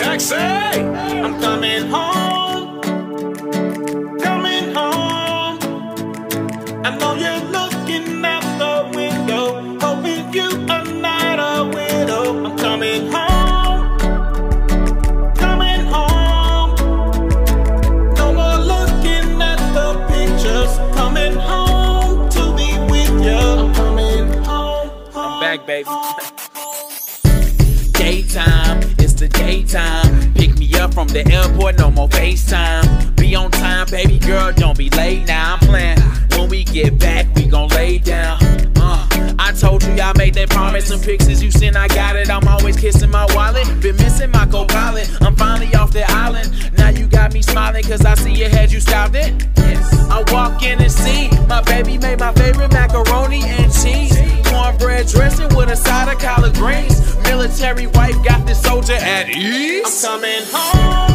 Say, I'm coming home. Coming home. I know you're looking out the window, hoping you are not a widow. I'm coming home. Coming home. No more looking at the pictures. Coming home to be with you. I'm coming home. home Back, baby. Daytime, the daytime. Pick me up from the airport, no more FaceTime. Be on time, baby girl, don't be late now. I'm playing. When we get back, we gon' lay down. Uh, I told you I made that promise and pictures you sent, I got it. I'm always kissing my wallet. Been missing my co pilot. I'm finally off the island. Now you got me smiling, cause I see your head, you stopped it. Yes. I walk in and see my baby made my favorite macaroni dressing with a side of collard greens. Military wife got this soldier at ease. I'm coming home.